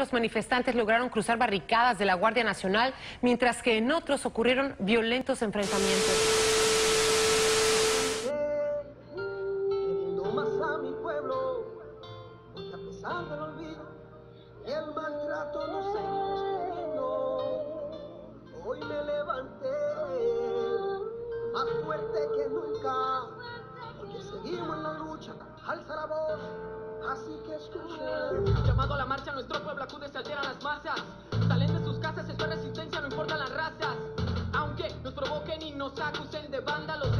los manifestantes lograron cruzar barricadas de la Guardia Nacional, mientras que en otros ocurrieron violentos enfrentamientos. Así que escuchen. Llamado a la marcha, nuestro pueblo acude, se alteran las masas. Salen de sus casas, es resistencia, no importan las razas. Aunque nos provoquen y nos acusen de banda, los es justo